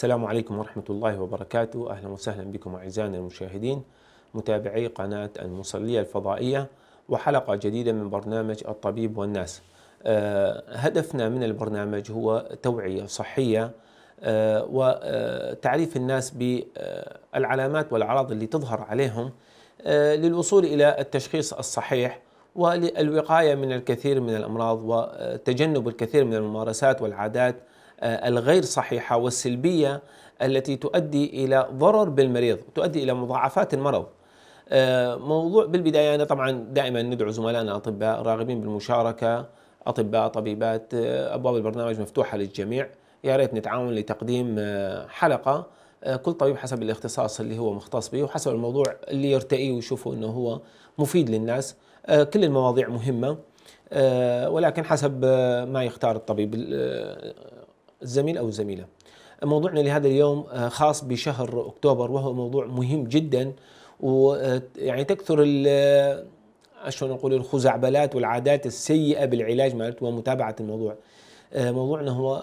السلام عليكم ورحمة الله وبركاته. أهلا وسهلا بكم أعزائنا المشاهدين متابعي قناة المصلية الفضائية وحلقة جديدة من برنامج الطبيب والناس. آه، هدفنا من البرنامج هو توعية صحية آه، وتعريف الناس بالعلامات والأعراض اللي تظهر عليهم آه، للوصول إلى التشخيص الصحيح والوقاية من الكثير من الأمراض وتجنب الكثير من الممارسات والعادات الغير صحيحة والسلبية التي تؤدي إلى ضرر بالمريض تؤدي إلى مضاعفات المرض. موضوع بالبداية أنا طبعا دائما ندعو زملائنا أطباء راغبين بالمشاركة أطباء طبيبات أبواب البرنامج مفتوحة للجميع. يا ريت نتعاون لتقديم حلقة كل طبيب حسب الاختصاص اللي هو مختص به وحسب الموضوع اللي يرتئيه ويشوفه أنه هو مفيد للناس. كل المواضيع مهمة ولكن حسب ما يختار الطبيب الزميل أو الزميلة موضوعنا لهذا اليوم خاص بشهر أكتوبر وهو موضوع مهم جدا ويعني تكثر شلون نقول الخزعبلات والعادات السيئة بالعلاج مالته ومتابعة الموضوع. موضوعنا هو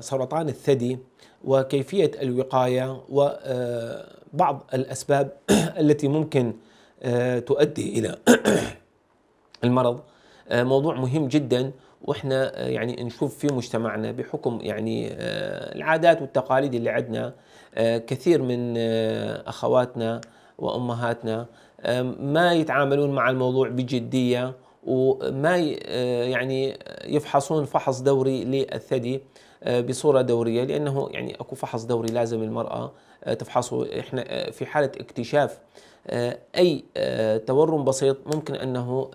سرطان الثدي وكيفية الوقاية وبعض الأسباب التي ممكن تؤدي إلى المرض. موضوع مهم جدا وإحنا يعني نشوف في مجتمعنا بحكم يعني العادات والتقاليد اللي عندنا كثير من أخواتنا وأمهاتنا ما يتعاملون مع الموضوع بجدية وما يعني يفحصون فحص دوري للثدي بصورة دورية لأنه يعني أكو فحص دوري لازم المرأة تفحصه. إحنا في حالة اكتشاف أي تورم بسيط ممكن أنه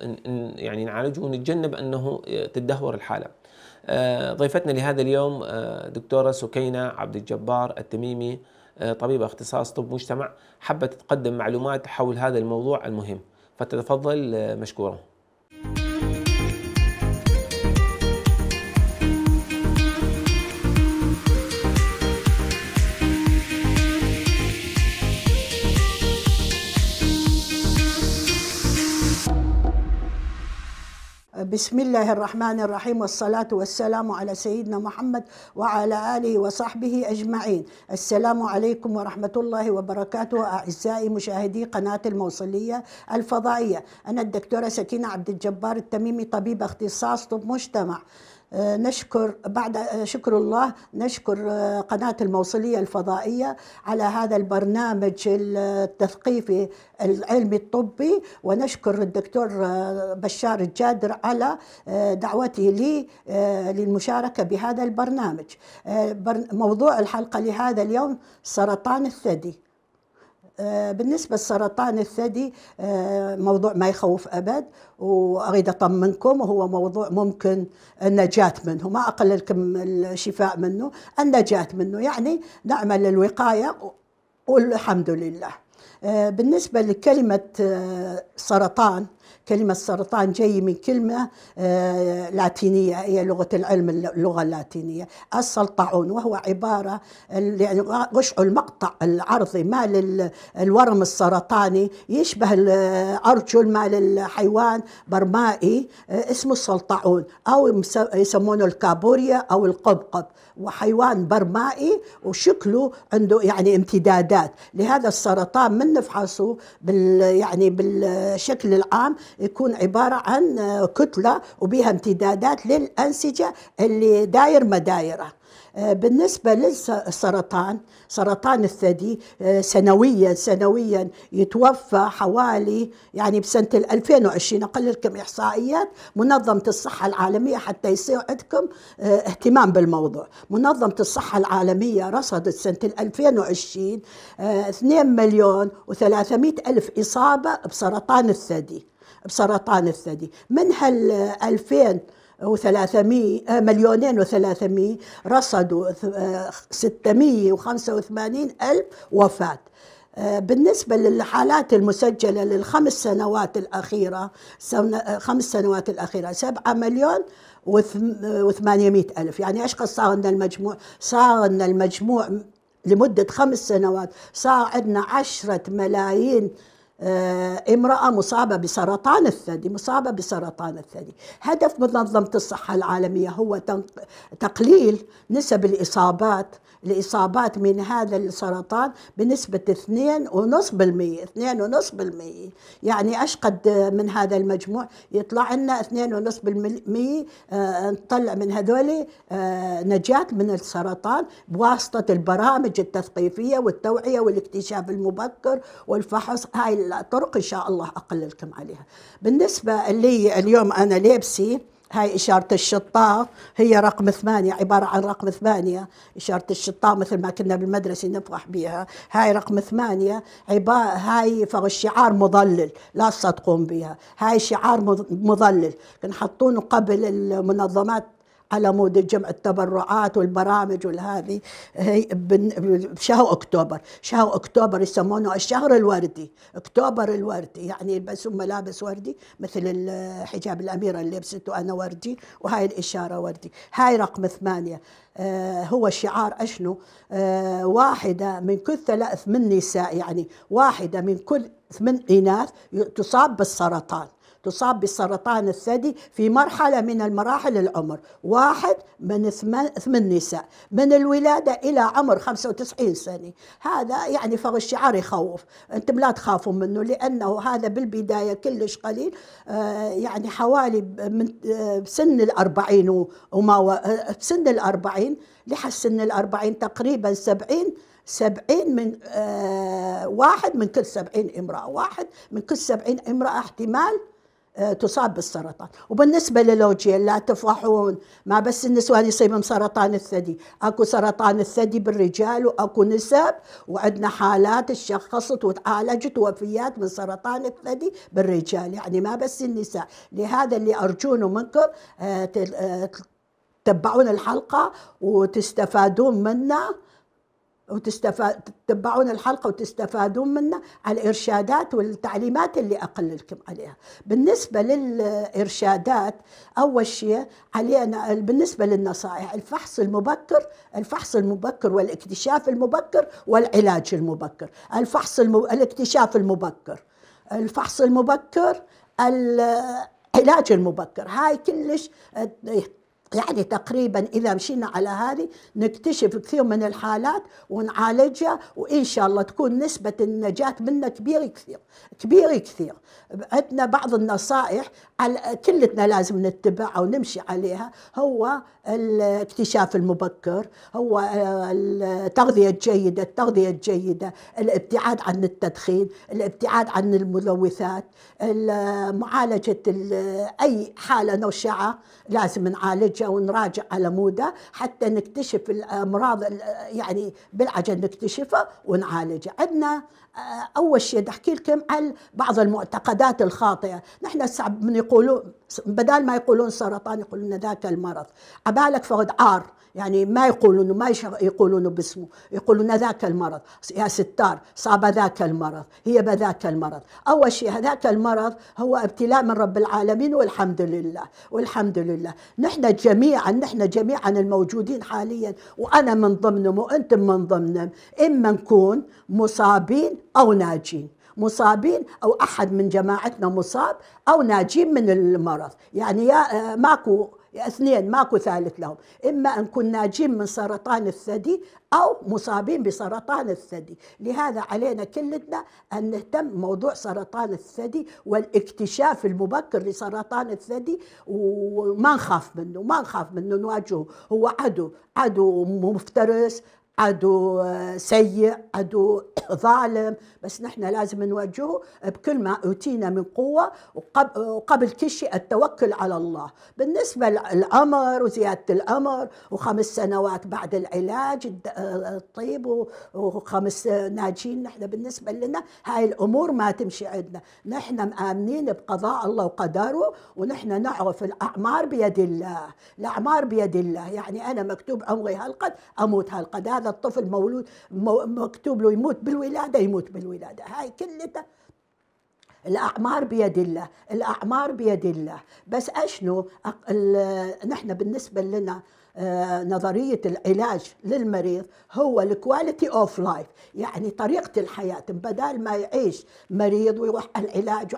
يعني نعالجه ونتجنب أنه تدهور الحالة. ضيفتنا لهذا اليوم دكتورة سكينة عبد الجبار التميمي طبيبة اختصاص طب مجتمع حبت تقدم معلومات حول هذا الموضوع المهم فتتفضل مشكوره. بسم الله الرحمن الرحيم والصلاة والسلام على سيدنا محمد وعلى آله وصحبه أجمعين السلام عليكم ورحمة الله وبركاته أعزائي مشاهدي قناة الموصلية الفضائية أنا الدكتورة سكينة عبد الجبار التميمي طبيب اختصاص طب مجتمع نشكر بعد شكر الله نشكر قناة الموصلية الفضائية على هذا البرنامج التثقيفي العلمي الطبي ونشكر الدكتور بشار الجادر على دعوته لي للمشاركة بهذا البرنامج. موضوع الحلقة لهذا اليوم سرطان الثدي. بالنسبة لسرطان الثدي موضوع ما يخوف أبد وأريد أطمنكم وهو موضوع ممكن النجاة منه ما أقللكم الشفاء منه النجاة منه. يعني نعمل الوقاية والحمد لله. بالنسبة لكلمة سرطان كلمة سرطان جاي من كلمة لاتينية هي لغة العلم اللغة اللاتينية. السلطعون وهو عبارة يعني غشع المقطع العرضي مال الورم السرطاني يشبه الأرجل مال الحيوان برمائي اسمه السلطعون أو يسمونه الكابوريا أو القبقب. وحيوان برمائي وشكله عنده يعني امتدادات. لهذا السرطان من نفحصه بال يعني بالشكل العام يكون عبارة عن كتلة وبها امتدادات للأنسجة اللي داير مدايرة. بالنسبة للسرطان سرطان الثدي سنويا سنويا يتوفى حوالي يعني بسنة 2020 أقل لكم إحصائيات منظمة الصحة العالمية حتى يصير عندكم اهتمام بالموضوع. منظمة الصحة العالمية رصدت سنة 2020 2 مليون و300 ألف إصابة بسرطان الثدي. بسرطان الثدي. من هال 2000 و300 مليونين و300 رصدوا 685 ألف وفاة. بالنسبة للحالات المسجلة للخمس سنوات الأخيرة خمس سنوات الأخيرة سبعة مليون وثمانية ألف. يعني إيش قد صار لنا المجموع صار لنا المجموع لمدة خمس سنوات صار عندنا عشرة ملايين امرأة مصابة بسرطان الثدي مصابة بسرطان الثدي. هدف منظمة الصحة العالمية هو تقليل نسب الإصابات الإصابات من هذا السرطان بنسبة 2.5% 2.5% يعني أشقد من هذا المجموع؟ يطلع لنا 2.5% آه، نطلع من هذول آه، نجاة من السرطان بواسطة البرامج التثقيفية والتوعية والاكتشاف المبكر والفحص. هاي الطرق إن شاء الله أقللكم عليها. بالنسبة لي اليوم أنا لابسي هاي إشارة الشطاء هي رقم ثمانية عبارة عن رقم ثمانية إشارة الشطاء مثل ما كنا بالمدرسة نفرح بها هاي رقم ثمانية عبارة هاي فغ شعار مضلل لا تصدقون بها هاي شعار مضلل كان حطونه قبل المنظمات على مود جمع التبرعات والبرامج والهذه. هي بشهر أكتوبر. شهر أكتوبر يسمونه الشهر الوردي. أكتوبر الوردي يعني يلبسون ملابس وردي مثل الحجاب الاميره اللي لبسته أنا وردي وهاي الإشارة وردي. هاي رقم ثمانية. آه هو شعار أشنو؟ آه واحدة من كل ثلاث من نساء يعني واحدة من كل ثمان إناث تصاب بالسرطان. تصاب بسرطان الثدي في مرحلة من المراحل العمر. واحد من ثمان نساء. من الولادة إلى عمر 95 سنة. هذا يعني فغ الشعار يخوف. أنتم لا تخافوا منه لأنه هذا بالبداية كلش قليل. آه يعني حوالي من آه سن الأربعين وما آه سن الأربعين لحد سن الأربعين تقريبا سبعين. سبعين من آه واحد من كل سبعين امرأة. واحد من كل سبعين امرأة احتمال تصاب بالسرطان. وبالنسبة للوجيل لا تفرحون ما بس النسوان يصيبهم سرطان الثدي. أكو سرطان الثدي بالرجال وأكو نسب وعندنا حالات تشخصت وتعالجت وفيات من سرطان الثدي بالرجال. يعني ما بس النساء. لهذا اللي أرجونه منكم آه، آه، تتبعون الحلقة وتستفادون منها وتستفاد تتبعون الحلقة وتستفادون منها على الإرشادات والتعليمات اللي أقللكم عليها. بالنسبة للإرشادات أول شيء علينا بالنسبة للنصائح الفحص المبكر الفحص المبكر والاكتشاف المبكر والعلاج المبكر. الفحص المب... الاكتشاف المبكر. الفحص المبكر العلاج المبكر. هاي كلش يعني تقريبا إذا مشينا على هذه نكتشف كثير من الحالات ونعالجها وإن شاء الله تكون نسبة النجاة منها كبيرة كثير كبيرة كثير. عندنا بعض النصائح على كلتنا لازم نتبعها ونمشي عليها هو الاكتشاف المبكر هو التغذية الجيدة التغذية الجيدة الابتعاد عن التدخين الابتعاد عن الملوثات معالجة أي حالة نوشعه لازم نعالجها. ونراجع على موده حتى نكتشف الأمراض يعني بالعجل نكتشفها ونعالجها. عندنا أول شيء أحكي لكم عن بعض المعتقدات الخاطئة. نحن من يقولوا بدال ما يقولون سرطان يقولون ذاك المرض. عبالك فقد عار يعني ما يقولون ما يقولون باسمه يقولون ذاك المرض. يا ستار صاب ذاك المرض هي بذاك المرض. أول شيء هذاك المرض هو ابتلاء من رب العالمين والحمد لله والحمد لله. نحن جميعا نحن جميعا الموجودين حاليا وأنا من ضمنهم وأنتم من ضمنهم. إما نكون مصابين أو ناجين مصابين أو أحد من جماعتنا مصاب أو ناجين من المرض. يعني يا ماكو اثنين ماكو ثالث لهم. إما أن نكون ناجين من سرطان الثدي أو مصابين بسرطان الثدي. لهذا علينا كلنا أن نهتم موضوع سرطان الثدي والاكتشاف المبكر لسرطان الثدي وما نخاف منه ما نخاف منه نواجهه. هو عدو عدو مفترس عدو سيء عدو ظالم. بس نحن لازم نواجهه بكل ما أوتينا من قوة وقبل كل شيء التوكل على الله. بالنسبة للأمر وزيادة الأمر وخمس سنوات بعد العلاج الطيب وخمس ناجين نحن بالنسبة لنا هاي الأمور ما تمشي عندنا. نحن مآمنين بقضاء الله وقدره ونحن نعرف الأعمار بيد الله. الأعمار بيد الله. يعني أنا مكتوب عمري هالقد أموت هالقد. هذا الطفل مولود مكتوب له يموت بالولادة يموت بالولادة. هاي كلها الأعمار بيد الله الأعمار بيد الله. بس أشنو؟ نحن بالنسبة لنا آه، نظرية العلاج للمريض هو ال quality of life يعني طريقة الحياة. بدل ما يعيش مريض ويروح على العلاج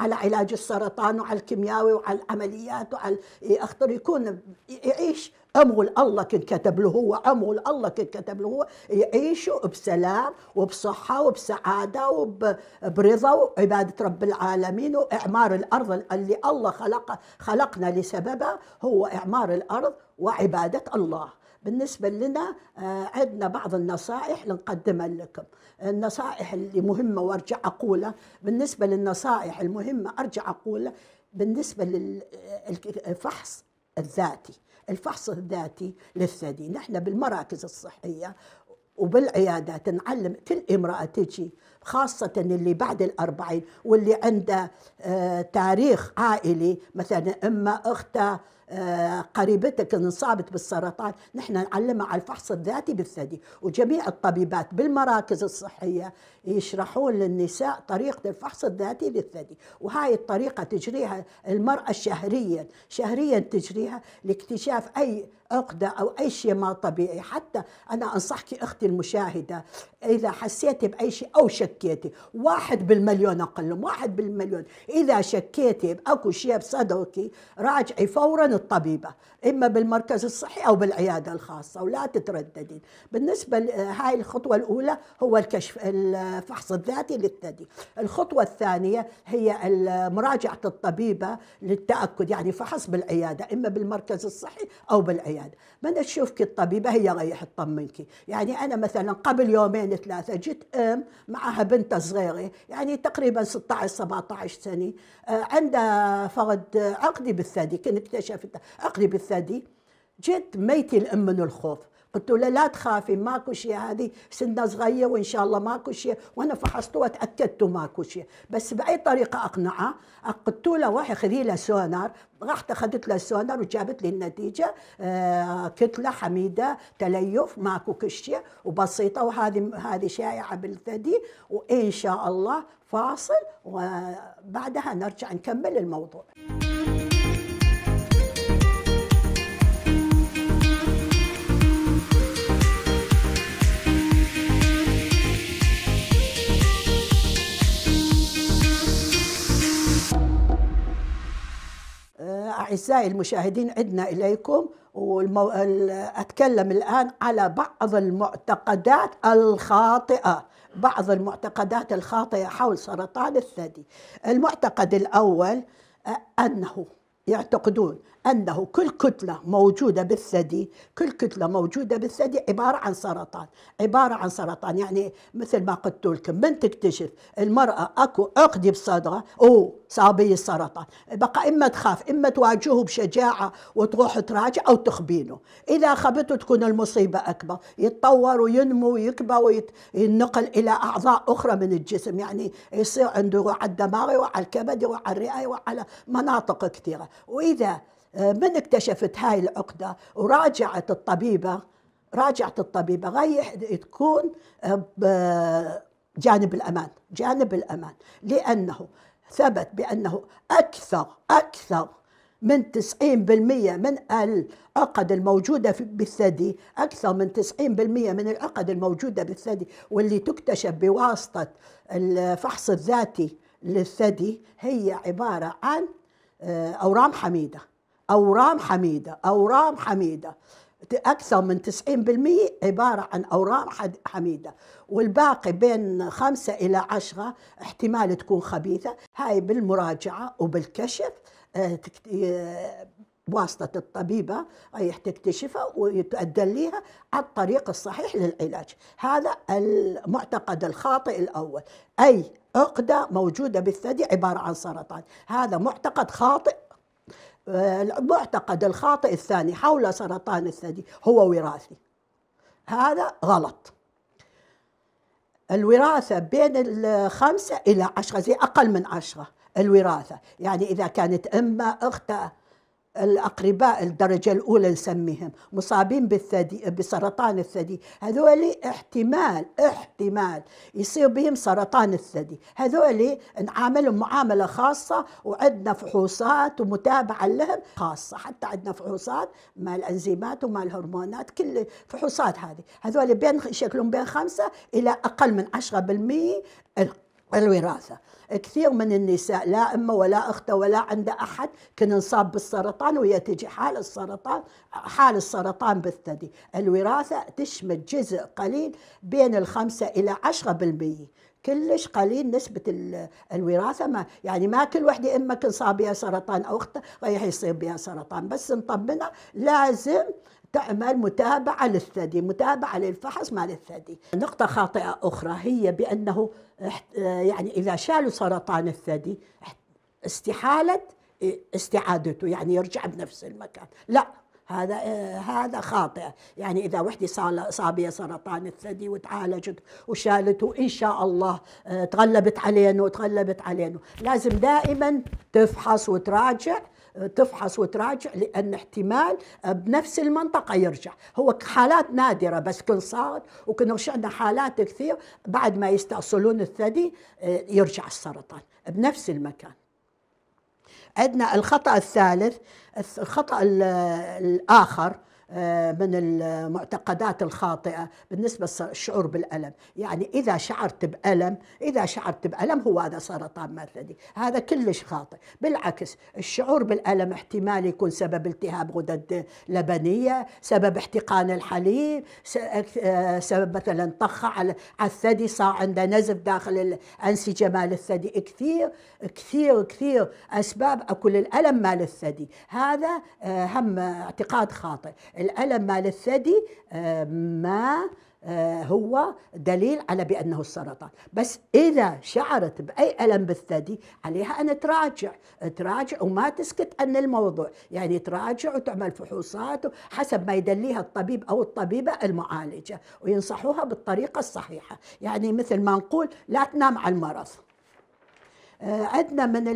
على علاج السرطان وعلى الكيمياوي وعلى العمليات وعلى يخطر يكون يعيش. أمول الله كن كتب له هو. أمول الله كن كتب له هو. يعيشوا بسلام وبصحة وبسعادة وبرضا وعبادة رب العالمين وإعمار الأرض اللي الله خلق خلقنا لسببها هو إعمار الأرض وعبادة الله. بالنسبة لنا آه، عندنا بعض النصائح لنقدمها لكم. النصائح اللي مهمة وأرجع أقولها. بالنسبة للنصائح المهمة أرجع أقولها. بالنسبة للفحص الذاتي. الفحص الذاتي للثدي. نحن بالمراكز الصحية وبالعيادات نعلم كل امرأة تجي خاصة اللي بعد الأربعين واللي عنده آه، تاريخ عائلي مثلا إما أختها آه، قريبتك انصابت بالسرطان. نحن نعلمها على الفحص الذاتي بالثدي. وجميع الطبيبات بالمراكز الصحية يشرحون للنساء طريقة الفحص الذاتي للثدي. وهاي الطريقة تجريها المرأة شهريا. شهريا تجريها لاكتشاف أي عقدة أو أي شيء ما طبيعي. حتى أنا أنصحك أختي المشاهدة إذا حسيتي بأي شيء أو شكيتي واحد بالمليون أقل واحد بالمليون. إذا شكيتي بأكو شيء بصدرك راجعي فورا الطبيبة إما بالمركز الصحي أو بالعيادة الخاصة ولا تترددين بالنسبة هاي الخطوة الأولى هو الكشف الفحص الذاتي للثدي. الخطوة الثانية هي مراجعة الطبيبة للتأكد يعني فحص بالعيادة إما بالمركز الصحي أو بالعيادة. من تشوفك الطبيبة هي رايح تطمنك. يعني أنا مثلا قبل يومين ثلاثة جيت أم معها بنت صغيرة يعني تقريبا 16 17 سنة آه، عندها فرد عقدي بالثدي كنت اكتشفت عقدي بالثدي جيت ميتي الأم من الخوف. قلت له لا تخافي ماكو شيء هذه سنة صغيرة وإن شاء الله ماكو شيء. وأنا فحصت وتأكدت ماكو شيء. بس بأي طريقة أقنعها قلت له روحي خذي له سونار. رحت أخذت له سونار وجابت لي النتيجة. آه كتلة حميدة تليف ماكو كشية وبسيطة. وهذه هذه شائعة بالثدي. وإن شاء الله فاصل وبعدها نرجع نكمل الموضوع. أعزائي المشاهدين عدنا إليكم والمو... أتكلم الآن على بعض المعتقدات الخاطئة. بعض المعتقدات الخاطئة حول سرطان الثدي. المعتقد الأول أنه يعتقدون أنه كل كتلة موجودة بالثدي كل كتلة موجودة بالثدي عبارة عن سرطان عبارة عن سرطان. يعني مثل ما قلت لكم من تكتشف المرأة أكو عقدة بصدرها أو صابي السرطان. بقى إما تخاف إما تواجهه بشجاعة وتروح تراجع أو تخبينه. إذا خبته تكون المصيبة أكبر. يتطور وينمو ويكبر وينقل إلى أعضاء أخرى من الجسم. يعني يصير عنده يروح على الدماغ يروح على الكبد يروح على الرئة يروح على مناطق كثيرة. وإذا من اكتشفت هاي العقدة؟ وراجعت الطبيبة راجعت الطبيبة. رايح تكون آه، جانب الأمان جانب الأمان. لأنه ثبت بأنه أكثر أكثر من 90% من العقد الموجودة بالثدي أكثر من 90% من العقد الموجودة بالثدي واللي تكتشف بواسطة الفحص الذاتي للثدي هي عبارة عن آه، أورام حميدة. أورام حميدة أورام حميدة. أكثر من 90% عبارة عن أورام حميدة. والباقي بين خمسة إلى عشرة احتمال تكون خبيثة. هاي بالمراجعة وبالكشف آه، بواسطة الطبيبة رايح تكتشفها ويتدليها على الطريق الصحيح للعلاج. هذا المعتقد الخاطئ الأول. أي عقدة موجودة بالثدي عبارة عن سرطان. هذا معتقد خاطئ المعتقد الخاطئ الثاني حول سرطان الثدي هو وراثي. هذا غلط. الوراثة بين الخمسة إلى عشرة زي أقل من عشرة الوراثة. يعني إذا كانت أمة أختها الأقرباء الدرجة الأولى نسميهم مصابين بالثدي بسرطان الثدي. هذول احتمال احتمال يصير بهم سرطان الثدي. هذول نعاملهم معاملة خاصة وعندنا فحوصات ومتابعة لهم خاصة. حتى عندنا فحوصات مع الأنزيمات ومع الهرمونات كل فحوصات هذه. هذول بين شكلهم بين خمسة إلى أقل من 10% الوراثة. كثير من النساء لا امه ولا اخته ولا عنده أحد كان انصاب بالسرطان ويا تجي حال السرطان حال السرطان بالثدي. الوراثة تشمل جزء قليل بين الخمسة إلى عشرة بالمية. كلش قليل نسبة الوراثة. ما يعني ما كل وحدة إما كان صاب بها سرطان أو أخته رايح يصيب بها سرطان. بس نطمنها لازم تعمل متابعة للثدي متابعة للفحص مال الثدي. نقطة خاطئة أخرى هي بأنه يعني إذا شالوا سرطان الثدي استحالة استعادته يعني يرجع بنفس المكان. لا هذا هذا خاطئ يعني إذا وحدة صابية سرطان الثدي وتعالجت وشالته إن شاء الله تغلبت علينا وتغلبت علينا لازم دائما تفحص وتراجع تفحص وتراجع لأن احتمال بنفس المنطقة يرجع. هو حالات نادرة بس كن صارت وكنا عندنا حالات كثير بعد ما يستأصلون الثدي يرجع السرطان بنفس المكان. عندنا الخطأ الثالث الخطأ الآخر آه، من المعتقدات الخاطئة بالنسبة للشعور بالألم. يعني إذا شعرت بألم إذا شعرت بألم هو هذا سرطان مثلي هذا كلش خاطئ. بالعكس الشعور بالألم احتمال يكون سبب التهاب غدد لبنية سبب احتقان الحليب آه، سبب مثلا طخة على الثدي صار عنده نزف داخل الأنسجة مال الثدي. كثير كثير كثير أسباب أكل الألم مال الثدي. هذا آه، هم اعتقاد خاطئ. الألم مال الثدي آه، ما آه، هو دليل على بأنه السرطان. بس إذا شعرت بأي ألم بالثدي عليها أن تراجع. تراجع وما تسكت عن الموضوع. يعني تراجع وتعمل فحوصات حسب ما يدليها الطبيب أو الطبيبة المعالجة وينصحوها بالطريقة الصحيحة. يعني مثل ما نقول لا تنام على المرض. آه، عندنا من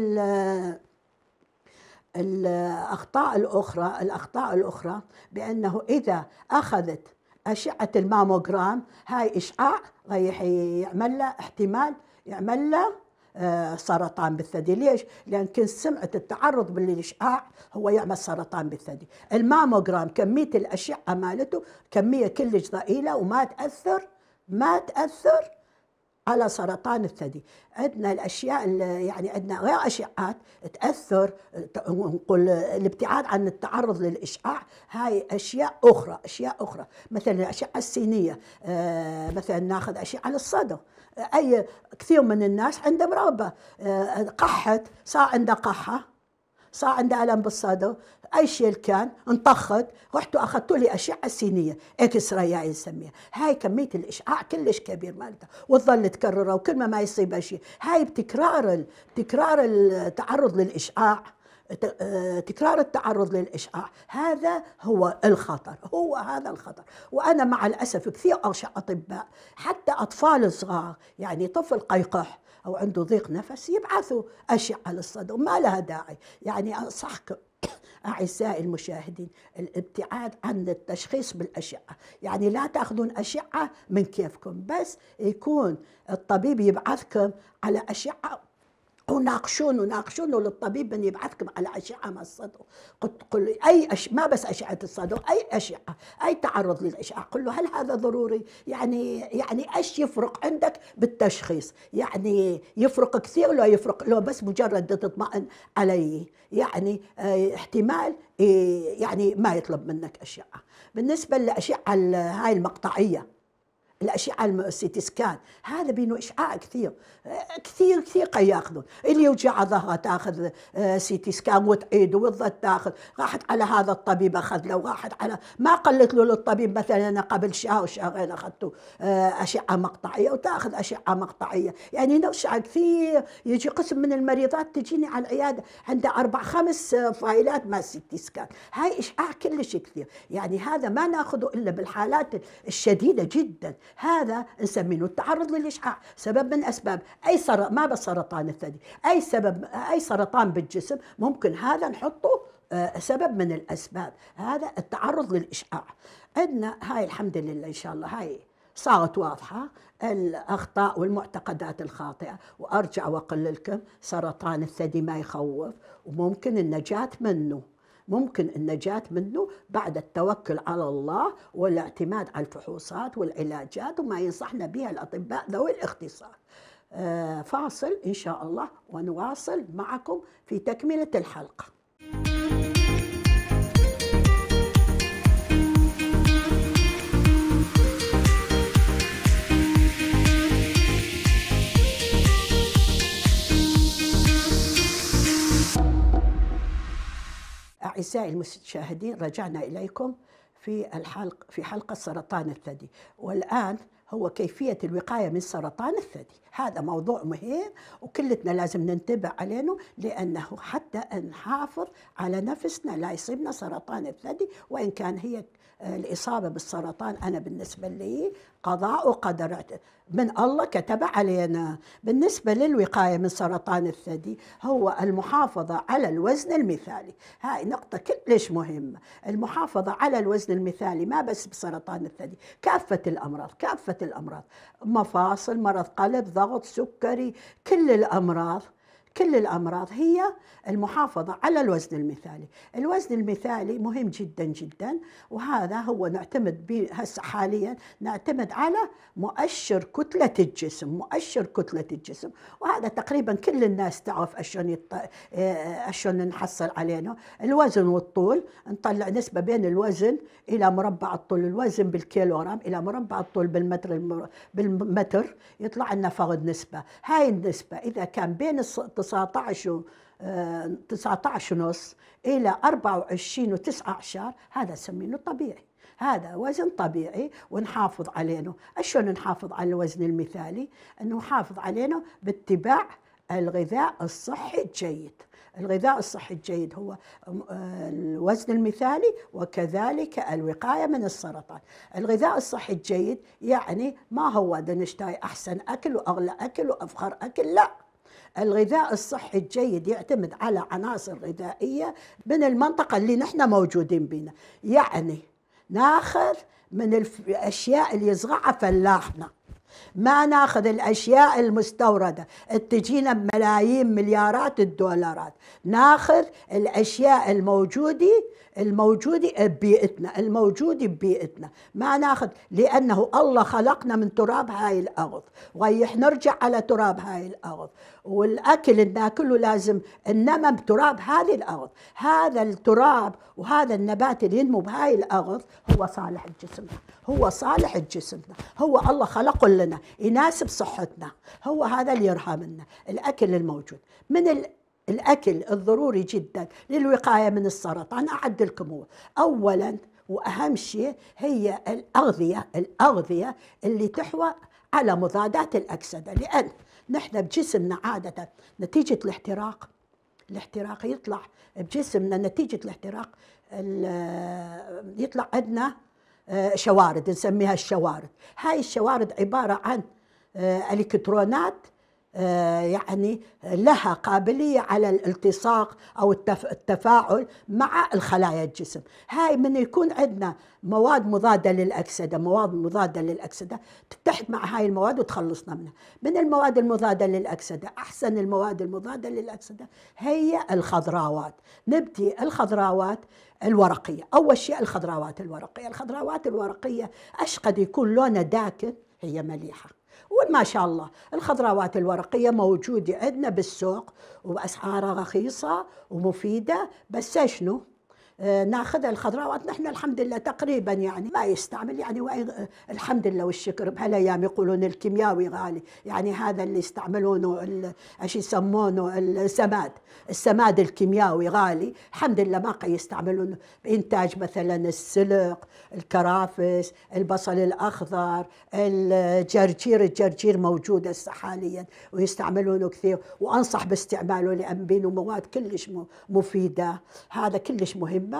الأخطاء الأخرى الأخطاء الأخرى بأنه إذا أخذت أشعة الماموجرام هاي إشعاع رايح يعمل له احتمال يعمل له آه، سرطان بالثدي ليش؟ لأن كنت سمعت التعرض بالإشعاع هو يعمل سرطان بالثدي الماموجرام كمية الأشعة مالته كمية كلش ضئيلة وما تأثر ما تأثر على سرطان الثدي. عندنا الأشياء يعني عندنا غير أشعات تأثر نقول الابتعاد عن التعرض للإشعاع. هاي أشياء أخرى أشياء أخرى. مثلا الأشعة السينية آه، مثلا ناخذ اشعه للصدر أي كثير من الناس عنده مرابه آه، قحت صار عنده قحة صار عنده ألم بالصدر. أي شيء كان انطخت رحتوا اخذتوا لي أشعة سينية إكس راي نسميها هاي كمية الإشعاع كلش كبير مالته وتظل تكرره وكل ما ما يصيبها شيء هاي بتكرار تكرار التعرض للإشعاع تكرار التعرض للإشعاع. هذا هو الخطر هو هذا الخطر. وأنا مع الأسف كثير أرشع أطباء حتى أطفال صغار يعني طفل قيقح أو عنده ضيق نفس يبعثوا أشعة للصدر ما لها داعي. يعني أنصحكم أعزائي المشاهدين الابتعاد عن التشخيص بالأشعة. يعني لا تأخذون أشعة من كيفكم بس يكون الطبيب يبعثكم على أشعة وناقشون وناقشون للطبيب من يبعثكم على أشعة الصدر قلت قل أي أش... ما بس أشعة الصدر أي أشعة أي تعرض للأشعة. قل له هل هذا ضروري؟ يعني يعني إيش يفرق عندك بالتشخيص؟ يعني يفرق كثير لو يفرق؟ لو بس مجرد تطمئن علي. يعني آه احتمال آه يعني ما يطلب منك أشعة. بالنسبة للأشعة هاي المقطعية الاشعه السيتي سكان هذا بينه إشعاع كثير. كثير كثير يأخذون. اللي يوجع ظهره تأخذ آه، سيتي سكان وتعيد وتظل تأخذ. راحت على هذا الطبيب أخذ له وراحت على ما قلت له للطبيب مثلا أنا قبل شهر شهرين اخذت آه، أشعة مقطعية وتأخذ أشعة مقطعية. يعني نرجع كثير. يجي قسم من المريضات تجيني على العيادة عندها أربع خمس فايلات ما سيتي سكان هاي إشعاع كلش كثير. يعني هذا ما نأخذه إلا بالحالات الشديدة جدا. هذا نسميه التعرض للإشعاع سبب من أسباب أي سر... ما بس سرطان الثدي أي سبب أي سرطان بالجسم ممكن هذا نحطه آه، سبب من الأسباب هذا التعرض للإشعاع. عندنا هاي الحمد لله إن شاء الله هاي صارت واضحة الأخطاء والمعتقدات الخاطئة وأرجع وأقول لكم سرطان الثدي ما يخوف وممكن النجاة منه. ممكن النجاة منه بعد التوكل على الله والاعتماد على الفحوصات والعلاجات وما ينصحنا بها الأطباء ذوي الاختصاص آه، فاصل إن شاء الله ونواصل معكم في تكملة الحلقة. أعزائي المشاهدين رجعنا إليكم في الحلق في حلقة سرطان الثدي. والآن هو كيفية الوقاية من سرطان الثدي. هذا موضوع مهم وكلتنا لازم ننتبه عليه لأنه حتى نحافظ على نفسنا لا يصيبنا سرطان الثدي وإن كان هي الإصابة بالسرطان أنا بالنسبة لي قضاء وقدر. من الله كتب علينا. بالنسبة للوقاية من سرطان الثدي هو المحافظة على الوزن المثالي. هاي نقطة كلش مهمة. المحافظة على الوزن المثالي ما بس بسرطان الثدي كافة الأمراض كافة الأمراض. مفاصل مرض قلب ضغط سكري كل الأمراض. كل الأمراض هي المحافظة على الوزن المثالي، الوزن المثالي مهم جدا جدا وهذا هو نعتمد به حاليا نعتمد على مؤشر كتلة الجسم، مؤشر كتلة الجسم، وهذا تقريبا كل الناس تعرف أشون يط... أشون نحصل علينا، الوزن والطول نطلع نسبة بين الوزن إلى مربع الطول، الوزن بالكيلوغرام إلى مربع الطول بالمتر. بالمتر يطلع لنا فرض نسبة، هاي النسبة إذا كان بين 19 19 ونص إلى 24 و19 هذا نسميه طبيعي. هذا وزن طبيعي ونحافظ عليه شلون نحافظ على الوزن المثالي؟ إنه نحافظ عليه باتباع الغذاء الصحي الجيد. الغذاء الصحي الجيد هو الوزن المثالي وكذلك الوقاية من السرطان. الغذاء الصحي الجيد يعني ما هو نشتري أحسن أكل وأغلى أكل وأفخر أكل، لا. الغذاء الصحي الجيد يعتمد على عناصر غذائية من المنطقة اللي نحن موجودين بنا. يعني ناخذ من الأشياء اللي يزرعها فلاحنا. ما ناخذ الأشياء المستوردة. تجينا بملايين مليارات الدولارات. ناخذ الأشياء الموجوده الموجودة ببيئتنا الموجودة ببيئتنا. ما ناخذ لأنه الله خلقنا من تراب هاي الأرض. ويح نرجع على تراب هاي الأرض. والأكل اللي نأكله لازم إنما بتراب هذه الأرض هذا التراب وهذا النبات اللي ينمو بهاي الأرض هو صالح لجسمنا هو صالح لجسمنا هو الله خلقه لنا يناسب صحتنا هو هذا اللي يرحمنا الأكل الموجود من الأكل الضروري جدا للوقاية من السرطان أعد لكم هو. اولا وأهم شيء هي الأغذية الأغذية اللي تحوى على مضادات الأكسدة لأن نحن بجسمنا عادة نتيجة الاحتراق الاحتراق يطلع بجسمنا نتيجة الاحتراق يطلع عندنا شوارد نسميها الشوارد. هاي الشوارد عبارة عن الكترونات يعني لها قابلية على الالتصاق أو التفاعل مع الخلايا الجسم. هاي من يكون عندنا مواد مضادة للأكسدة مواد مضادة للأكسدة تتحد مع هاي المواد وتخلصنا منها. من المواد المضادة للأكسدة؟ أحسن المواد المضادة للأكسدة هي الخضراوات. نبدي الخضراوات الورقية. أول شيء الخضراوات الورقية. الخضراوات الورقية أشقد يكون لونها داكن هي مليحة. وما شاء الله. الخضروات الورقية موجودة عندنا بالسوق وباسعارها رخيصة ومفيدة بس شنو آه، ناخذ الخضروات نحن الحمد لله تقريبا يعني ما يستعمل. يعني الحمد لله والشكر بهالأيام يقولون الكيمياوي غالي. يعني هذا اللي يستعملونه إيش يسمونه؟ السماد. السماد الكيمياوي غالي. الحمد لله ما يستعملونه بانتاج مثلا السلق الكرافس البصل الأخضر الجرجير. الجرجير موجود هسه حاليا ويستعملونه كثير. وأنصح باستعماله لأن بينه مواد كلش مفيدة. هذا كلش مهم.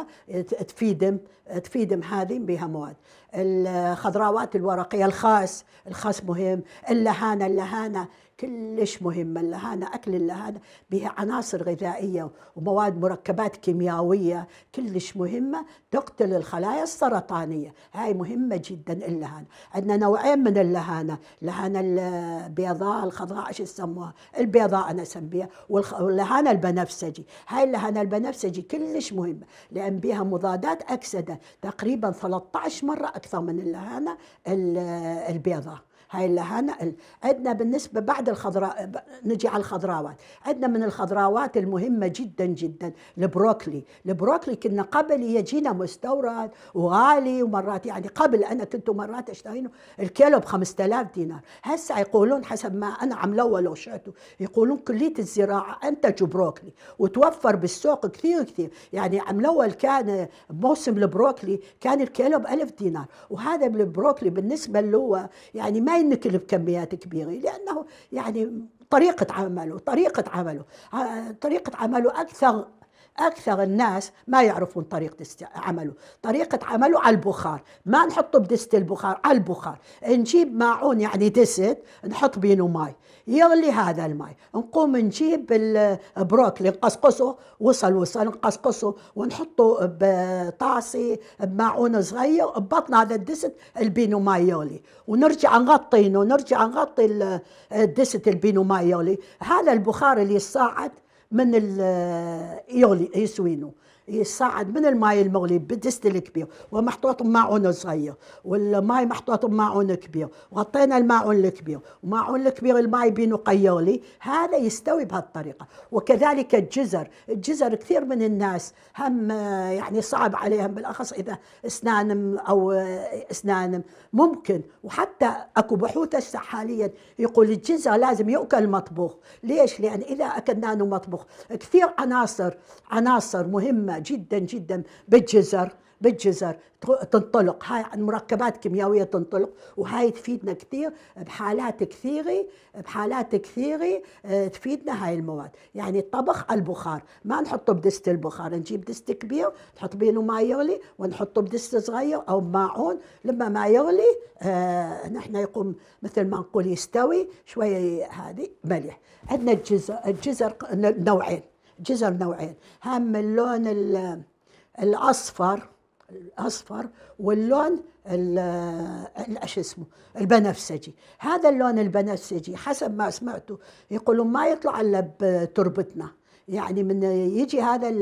تفيدم تفيدم هذه بها مواد. الخضروات الورقية الخاس الخاس مهم. اللهانة اللهانة كلش مهمة اللهانة أكل اللهانة بها عناصر غذائية ومواد مركبات كيميائية كلش مهمة تقتل الخلايا السرطانية. هاي مهمة جدا اللهانة عندنا نوعين من اللهانة لهانة البيضاء الخضراء إيش يسموها؟ البيضاء أنا أسميها واللهانة البنفسجي. هاي اللهانة البنفسجي كلش مهمة لأن بها مضادات أكسدة تقريبا 13 مرة أكثر من اللهانة البيضاء. هاي اللهانة عندنا بالنسبة بعد الخضراء نجي على الخضراوات. عندنا من الخضراوات المهمة جدا جدا البروكلي. البروكلي كنا قبل يجينا مستورد وغالي ومرات يعني قبل أنا كنت مرات أشترينه الكيلو ب 5000 دينار. هسه يقولون حسب ما أنا عملوه ولو شعته يقولون كلية الزراعة أنتجوا بروكلي وتوفر بالسوق كثير كثير. يعني عملوه كان موسم البروكلي كان الكيلو ب 1000 دينار. وهذا البروكلي بالنسبة اللي هو يعني ما ينكل بكميات كبيرة؟ لأنه يعني طريقة عمله طريقة عمله طريقة عمله أكثر أكثر الناس ما يعرفون طريقة عمله. طريقة عمله على البخار. ما نحطه بدست البخار على البخار. نجيب ماعون يعني دست نحط بينه ماي. يغلي هذا الماء نقوم نجيب البروكلي نقصقصه وصل وصل نقصقصه ونحطه بطاسي بماعون صغير ببطن هذا الدست البينو ماي يغلي. ونرجع نغطينه ونرجع نغطي الدست البينو ماي يغلي. هذا البخار اللي يصعد من يغلي يسوينه يصعد من الماء المغلي بالدست الكبير ومحطوط بماعون صغير والماء محطوط بماعون كبير وغطينا الماعون الكبير وماعون الكبير الماء بينه قيولي هذا يستوي بهالطريقة. وكذلك الجزر الجزر كثير من الناس هم يعني صعب عليهم بالأخص إذا أسنانهم أو أسنانهم ممكن. وحتى أكو بحوث هسه حاليا يقول الجزر لازم يؤكل مطبوخ. ليش؟ لأن إذا أكلناه مطبوخ. كثير عناصر عناصر مهمة جدا جدا بالجزر بالجزر. تنطلق. هاي مركبات كيميائية تنطلق وهاي تفيدنا كثير بحالات كثيرة بحالات كثيرة آه، تفيدنا هاي المواد. يعني الطبخ البخار. ما نحطه بدست البخار. نجيب دست كبير نحط بينه ماء يغلي ونحطه بدست صغير أو بماعون لما ما يغلي آه نحن يقوم مثل ما نقول يستوي شوية هذه ملح. عندنا الجزر الجزر نوعين. جزر نوعين هم اللون الأصفر الأصفر واللون إيش اسمه؟ البنفسجي. هذا اللون البنفسجي حسب ما سمعته يقولون ما يطلع إلا بتربتنا. يعني من يجي هذا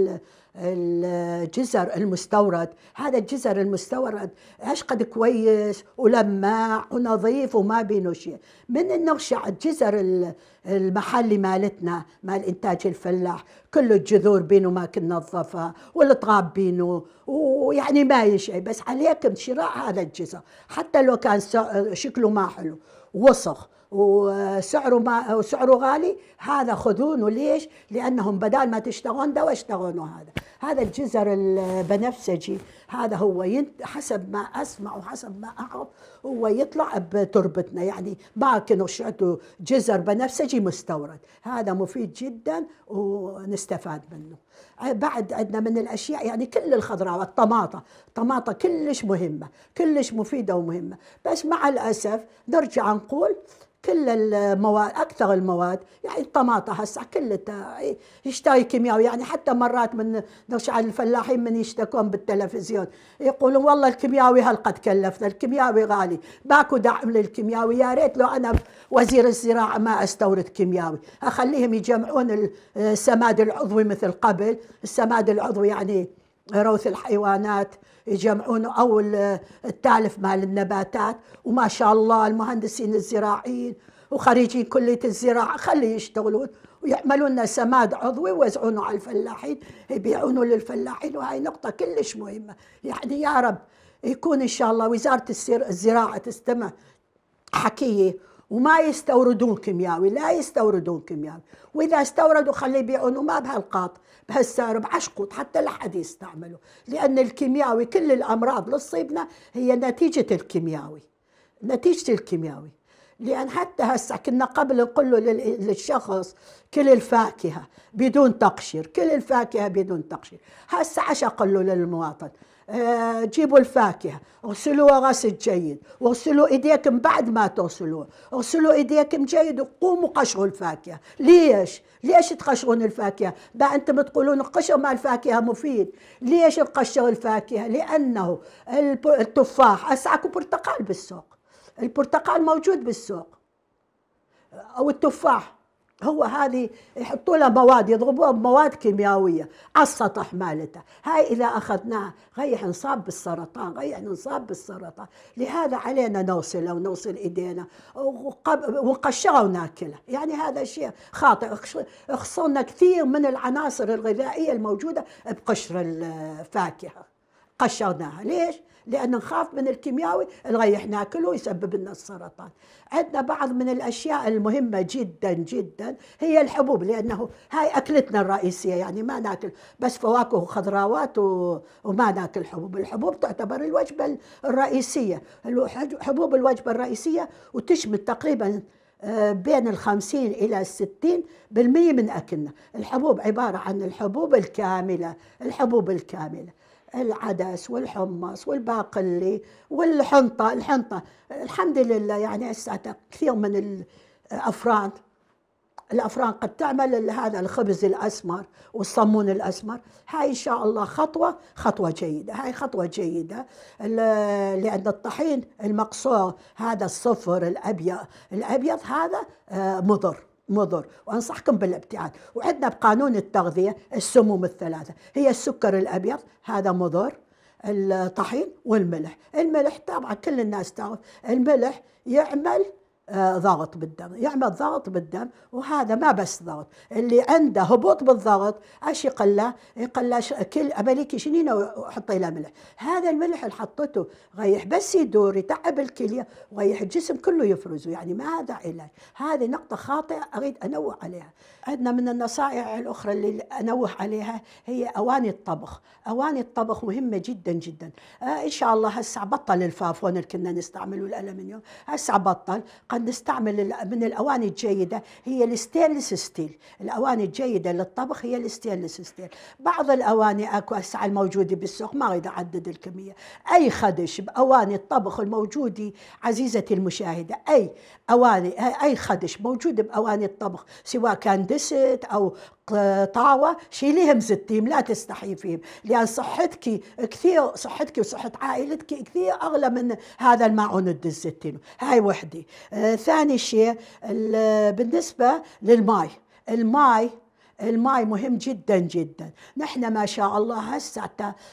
الجزر المستورد. هذا الجزر المستورد أشقد كويس ولماع ونظيف وما بينه شيء. من نرجع الجزر المحلي مالتنا مال إنتاج الفلاح كله الجذور بينه ما نظفها والطراب بينه ويعني ما شيء. بس عليكم شراء هذا الجزر. حتى لو كان شكله ما حلو. وسخ. وسعره ما وسعره غالي هذا خذونه. ليش؟ لأنهم بدال ما تشتغلون دواء اشتغلوا هذا. هذا الجزر البنفسجي هذا هو حسب ما أسمع وحسب ما أعرف هو يطلع بتربتنا. يعني ما كانوا شعتوا جزر بنفسجي مستورد. هذا مفيد جدا ونستفاد منه. بعد عندنا من الأشياء يعني كل الخضروات الطماطه الطماطه كلش مهمة كلش مفيدة ومهمة. بس مع الأسف نرجع نقول كل المواد أكثر المواد يعني الطماطة هسه كلها يشتري كيميائي يعني حتى مرات من نرجع الفلاحين من يشتكون بالتلفزيون يقولون والله الكيمياوي هالقد كلفنا؟ الكيمياوي غالي. ماكو دعم للكيمياوي. يا ريت لو أنا وزير الزراعة ما أستورد كيمياوي. أخليهم يجمعون السماد العضوي مثل قبل السماد العضوي يعني روث الحيوانات يجمعونه أو التالف مال النباتات. وما شاء الله المهندسين الزراعيين وخريجين كلية الزراعة خلي يشتغلون ويعملوا لنا سماد عضوي ويوزعونه على الفلاحين يبيعونه للفلاحين. وهي نقطة كلش مهمة. يعني يا رب يكون إن شاء الله وزارة الزراعة تستمع حكية وما يستوردون كيمياوي لا يستوردون كيمياوي. وإذا استوردوا خلي يبيعونه ما بهالقاط بهالسعر بعشقوط حتى لا حد يستعمله. لأن الكيمياوي كل الأمراض اللي تصيبنا هي نتيجة الكيمياوي نتيجة الكيمياوي. لأن حتى هسه كنا قبل نقول له للشخص كل الفاكهة بدون تقشير كل الفاكهة بدون تقشير. هسه عش أقول له للمواطن جيبوا الفاكهة اغسلوها غسل جيد واغسلوا ايديكم بعد ما تغسلوها اغسلوا ايديكم جيد وقوموا قشروا الفاكهة ليش؟ ليش تقشرون الفاكهة؟ بقى أنتم تقولون قشر مال الفاكهة مفيد ليش نقشر الفاكهة؟ لأنه الب- التفاح أسعك برتقال بالسوق البرتقال موجود بالسوق أو التفاح هو هذه يحطوا له مواد يضربوها بمواد كيميائية. على السطح مالته هاي إذا أخذناها غيح نصاب بالسرطان غيح نصاب بالسرطان. لهذا علينا نغسله ونغسل إيدينا. وقب- ونقشره وناكله يعني هذا شيء خاطئ. خسرنا كثير من العناصر الغذائية الموجودة بقشر الفاكهه قشرناها. ليش؟ لأن نخاف من الكيمياوي نريح ناكله ويسبب لنا السرطان. عندنا بعض من الأشياء المهمة جدا جدا هي الحبوب لأنه هاي أكلتنا الرئيسية يعني ما ناكل بس فواكه وخضروات و... وما ناكل حبوب. الحبوب تعتبر الوجبة الرئيسية. حبوب الوجبة الرئيسية وتشمل تقريبا آه، بين الخمسين إلى الستين بالمية من أكلنا. الحبوب عبارة عن الحبوب الكاملة الحبوب الكاملة. العدس والحمص والباقلي والحنطة الحنطة. الحمد لله يعني هسه كثير من الأفران الافران قد تعمل هذا الخبز الأسمر والصمون الأسمر. هاي إن شاء الله خطوة خطوة جيدة. هاي خطوة جيدة. ال- لأن الطحين المقصور هذا الصفر الأبيض. الأبيض هذا آه، مضر. مضر. وأنصحكم بالابتعاد. وعندنا بقانون التغذية السموم الثلاثة. هي السكر الأبيض هذا مضر. الطحين والملح. الملح طبعا كل الناس تعرف. الملح يعمل ضغط بالدم. يعمل ضغط بالدم وهذا ما بس ضغط. اللي عنده هبوط بالضغط إيش يقول له؟ يقول له ش- كل أمليكي شنينه وحطي له ملح. هذا الملح اللي حطته غيح بس يدور يتعب الكلية وغيح الجسم كله يفرزه. يعني ما هذا علاج. هذه نقطة خاطئة أريد أنوه عليها. عندنا من النصائح الأخرى اللي أنوه عليها هي أواني الطبخ. أواني الطبخ مهمة جدا جدا. آه إن شاء الله هسه بطل الفافون اللي كنا نستعمله الألمنيوم. هسه بطل. نستعمل من الأواني الجيدة هي ال stainless steel. الأواني الجيدة للطبخ هي ال stainless steel. بعض الأواني أكو هسه الموجوده بالسوق ما أريد اعدد الكمية. أي خدش بأواني الطبخ الموجوده عزيزتي المشاهدة أي أواني أي خدش موجود بأواني الطبخ سواء كان دست أو طاوة شيليهم زتيهم لا تستحي فيهم. لأن صحتك كثير صحتك وصحة عائلتك كثير أغلى من هذا الماعون الدز زتين هاي وحدة. آه ثاني شيء ال- بالنسبة للماي. الماي الماي مهم جدا جدا. نحن ما شاء الله هسه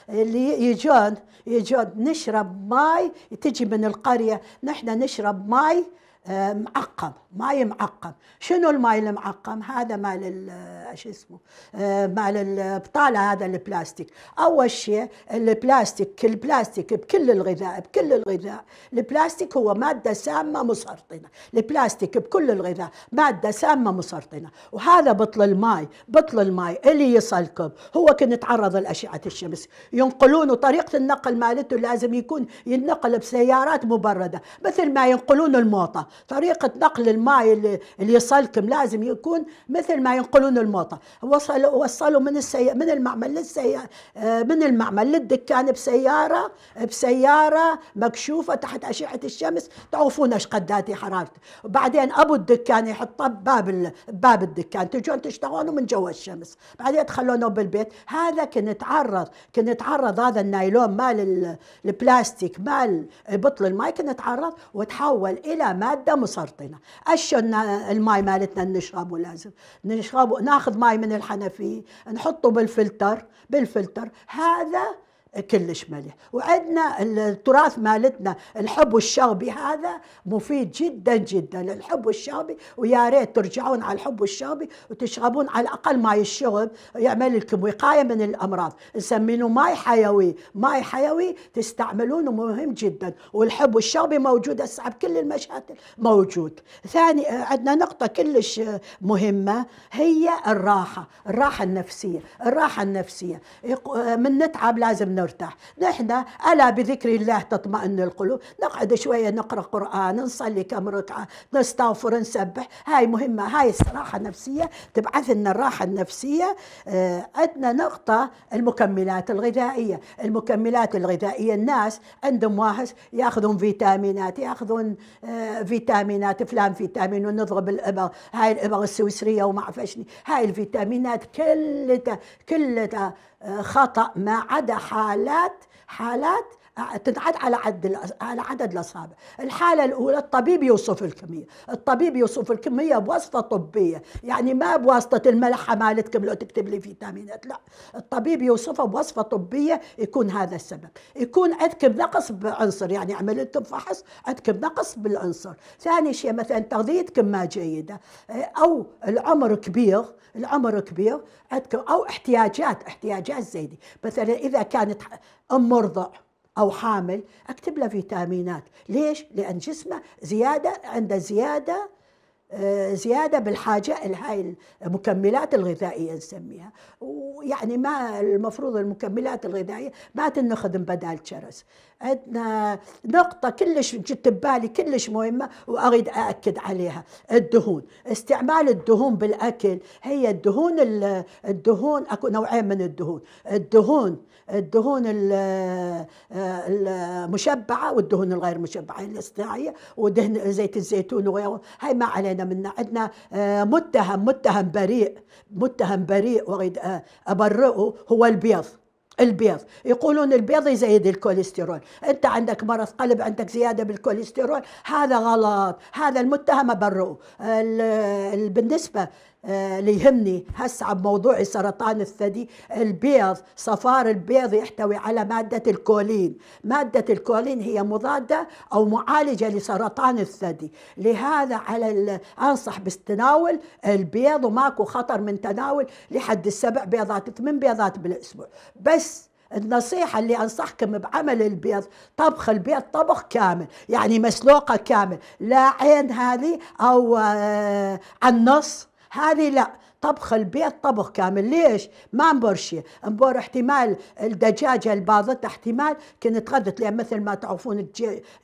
اللي يجون يجون نشرب ماي تجي من القرية نحن نشرب ماي آه، معقم. ماي معقم شنو الماي المعقم؟ هذا مال ال- شو اسمه؟ آه، مال البطالة هذا البلاستيك. أول شيء البلاستيك البلاستيك بكل الغذاء بكل الغذاء. البلاستيك هو مادة سامة مسرطنة. البلاستيك بكل الغذاء مادة سامة مسرطنة. وهذا بطل الماي بطل الماي اللي يصلكم. هو كان يتعرض لأشعة الشمس. ينقلونه طريقه النقل مالته لازم يكون ينقل بسيارات مبردة. مثل ما ينقلون الموطه طريقة نقل الماء اللي, اللي يصلكم لازم يكون مثل ما ينقلون الموطه وصلوا وصلوا من السي... من المعمل للسيارة من المعمل للدكان بسياره بسيارة مكشوفة تحت أشعة الشمس. تعرفون إيش قداتي حرارته وبعدين أبو الدكان يحطه بباب ال... باب الدكان. تجون تشتغلون من جوا الشمس. بعدين تخلونه بالبيت. هذا كان يتعرض كان يتعرض هذا النايلون مال ال- البلاستيك مال بطل الماء. كان يتعرض وتحول إلى مادة مسرطنة. اشون الماء مالتنا نشربه لازم. نشربه ناخذ ماء من الحنفية نحطه بالفلتر بالفلتر. هذا كلش مليح وعندنا التراث مالتنا الحب والشربي هذا مفيد جدا جدا. الحب والشربي ويا ريت ترجعون على الحب والشربي وتشربون على الأقل ماي الشرب يعمل لكم وقاية من الأمراض. نسمينه ماي حيوي. ماي حيوي تستعملونه مهم جدا. والحب والشربي موجود هسه بكل المشاتل موجود. ثاني عندنا نقطة كلش مهمة هي الراحة. الراحة النفسية. الراحة النفسية. من نتعب لازم نرتاح نرتاح. نحن ألا بذكر الله تطمئن القلوب؟ نقعد شوية نقرأ قرآن نصلي كم ركعة نستغفر نسبح. هاي مهمة هاي الراحة النفسية تبعث لنا الراحة النفسية. آه، عندنا نقطة المكملات الغذائية. المكملات الغذائية الناس عندهم واحد يأخذون فيتامينات يأخذون آه، فيتامينات فلان فيتامين ونضرب الإبر هاي الإبر السويسرية إيش. هاي الفيتامينات كلها كلها خطأ ما عدا حالات حالات تنعد على عدد على عدد الأصابع، الحالة الأولى الطبيب يوصف الكمية، الطبيب يوصف الكمية بوصفه طبية، يعني ما بواسطة الملحة مالتكم لو تكتب لي فيتامينات، لا، الطبيب يوصفها بوصفه طبية يكون هذا السبب، يكون عندكم نقص بعنصر، يعني عملتم فحص عندكم نقص بالعنصر، ثاني شيء مثلا تغذيتكم ما جيدة، أو العمر كبير، العمر كبير عندكم أو احتياجات احتياجات زايده، مثلا إذا كانت أم مرضع أو حامل أكتب له فيتامينات. ليش؟ لأن جسمه زيادة عنده زيادة آه، زيادة بالحاجة لهاي المكملات الغذائية نسميها. ويعني ما المفروض المكملات الغذائية ما تنخذ بدال شرس عندنا نقطة كلش جت ببالي كلش مهمة وأريد أأكد عليها. الدهون. استعمال الدهون بالأكل. هي الدهون الدهون أكو نوعين من الدهون. الدهون الدهون المشبعة والدهون الغير مشبعة الاصطناعية ودهن زيت الزيتون وغيره. هاي ما علينا منها. عندنا آه، متهم متهم بريء متهم بريء وأريد أبرئه هو البيض البيض. يقولون البيض يزيد الكوليسترول. أنت عندك مرض قلب عندك زيادة بالكوليسترول هذا غلط. هذا المتهم برؤه بالنسبة آه، اللي يهمني هسه بموضوع سرطان الثدي. البيض صفار البيض يحتوي على مادة الكولين. مادة الكولين هي مضادة أو معالجة لسرطان الثدي. لهذا على أنصح بتناول البيض وماكو خطر من تناول لحد السبع بيضات ثمان بيضات بالأسبوع. بس النصيحة اللي أنصحكم بعمل البيض طبخ البيض طبخ كامل يعني مسلوقة كامل. لا عين هذه أو آه عن النص. هذه لا. طبخ البيض طبخ كامل. ليش؟ ما مبرشي. مبور احتمال الدجاجة الباضت احتمال. كنت غدت لأن مثل ما تعرفون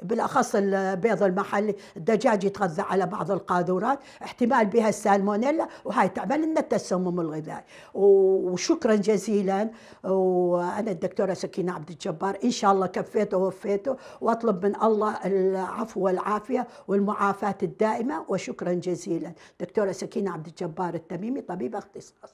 بالأخص البيض المحلي الدجاج يتغذى على بعض القاذورات. احتمال بها السالمونيلا وهاي تعمل لنا التسمم الغذائي وشكرا جزيلا. وأنا الدكتورة سكينة عبد الجبار. إن شاء الله كفيته ووفيته. وأطلب من الله العفو والعافية والمعافاة الدائمة. وشكرا جزيلا. دكتورة سكينة عبد الجبار التميمي طبيب اختصاص.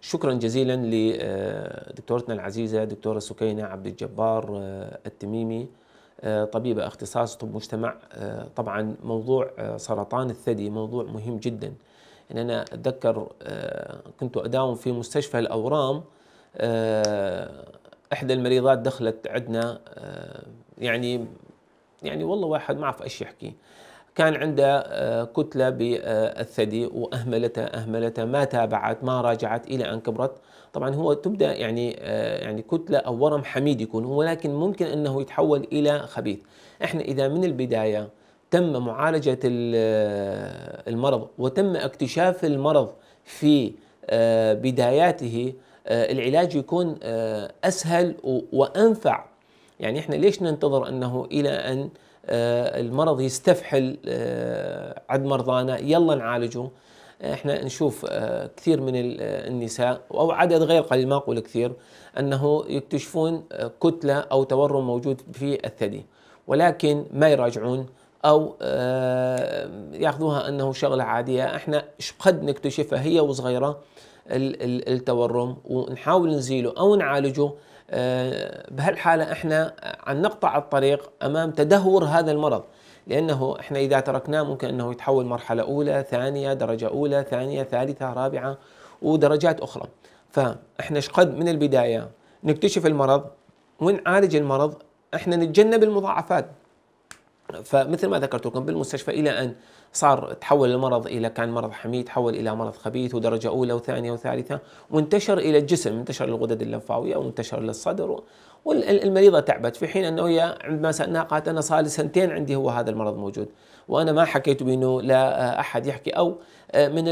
شكرا جزيلا لدكتورتنا العزيزة دكتورة سكينة عبد الجبار آه، التميمي آه، طبيبه اختصاص طب مجتمع. آه، طبعا موضوع سرطان الثدي موضوع مهم جدا. يعني أنا أتذكر آه، كنت أداوم في مستشفى الأورام آه، إحدى المريضات دخلت عندنا آه، يعني يعني والله واحد ما أعرف إيش يحكي. كان عنده كتلة بالثدي وأهملته أهملته ما تابعت ما راجعت إلى أن كبرت. طبعا هو تبدأ يعني يعني كتلة أو ورم حميد يكون ولكن ممكن أنه يتحول إلى خبيث. إحنا إذا من البداية تم معالجة المرض وتم اكتشاف المرض في آه، بداياته آه، العلاج يكون آه، أسهل وأنفع. يعني إحنا ليش ننتظر أنه إلى أن المرض يستفحل عند مرضانا يلا نعالجه. إحنا نشوف كثير من النساء أو عدد غير قليل ما أقول كثير أنه يكتشفون كتلة أو تورم موجود في الثدي ولكن ما يراجعون. أو آه، ياخذوها إنه شغلة عادية. إحنا قد نكتشفها؟ هي وصغيرة التورم ونحاول نزيله أو نعالجه. آه، بهالحالة إحنا عن نقطع الطريق أمام تدهور هذا المرض. لأنه إحنا إذا تركناه ممكن إنه يتحول مرحلة أولى ثانية درجة أولى ثانية ثالثة رابعة ودرجات أخرى. فإحنا قد من البداية نكتشف المرض ونعالج المرض. إحنا نتجنب المضاعفات. فمثل ما ذكرت لكم بالمستشفى إلى أن صار تحول المرض إلى كان مرض حميد تحول إلى مرض خبيث ودرجة أولى وثانية وثالثة وانتشر إلى الجسم انتشر للغدد اللمفاوية وانتشر للصدر والمريضة تعبت في حين أنه هي عندما سألناها قالت أنا صار لي سنتين عندي هو هذا المرض موجود وأنا ما حكيت بأنه لا أحد يحكي أو من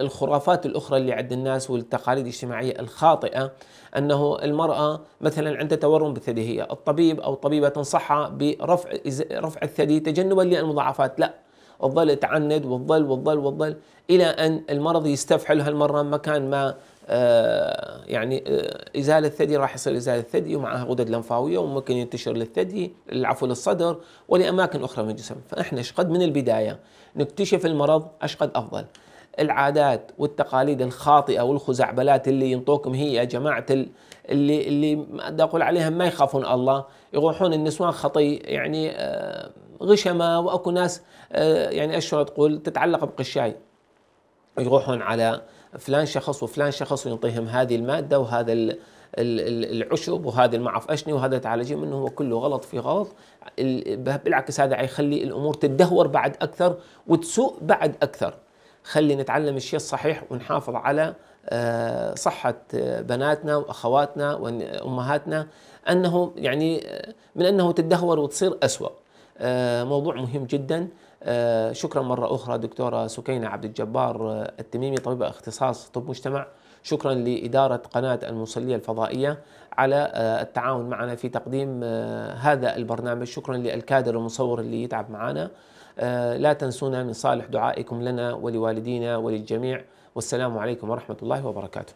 الخرافات الأخرى اللي عند الناس والتقاليد الاجتماعية الخاطئة أنه المرأة مثلا عندها تورم بالثدي هي الطبيب أو طبيبة تنصحها برفع رفع الثدي تجنبا للمضاعفات لا تظل تعند وتظل وتظل وتظل إلى أن المرض يستفحل هالمرة مكان ما آه يعني آه إزالة الثدي راح يصير إزالة الثدي ومعها غدد لمفاوية وممكن ينتشر للثدي العفو للصدر ولأماكن أخرى من الجسم. فإحنا أشقد من البداية نكتشف المرض أشقد أفضل. العادات والتقاليد الخاطئة والخزعبلات اللي ينطوكم هي يا جماعة اللي اللي بدي أقول عليهم ما يخافون الله. يروحون النسوان خطي يعني آه غشمة وأكو ناس آه يعني اشهر تقول تتعلق بقشاي. يروحون على فلان شخص وفلان شخص وينطيهم هذه المادة وهذا العشب وهذا المعرف أشني وهذا تعالجين منه هو كله غلط في غلط. بالعكس هذا حيخلي الأمور تدهور بعد أكثر وتسوء بعد أكثر. خلي نتعلم الشيء الصحيح ونحافظ على صحة بناتنا وأخواتنا وأمهاتنا أنه يعني من أنه تدهور وتصير أسوأ. موضوع مهم جدا. شكرا مرة أخرى دكتورة سكينة عبد الجبار التميمي طبيبة اختصاص طب مجتمع. شكرا لإدارة قناة المصلية الفضائية على التعاون معنا في تقديم هذا البرنامج. شكرا للكادر المصور اللي يتعب معنا لا تنسونا من صالح دعائكم لنا ولوالدينا وللجميع. والسلام عليكم ورحمة الله وبركاته.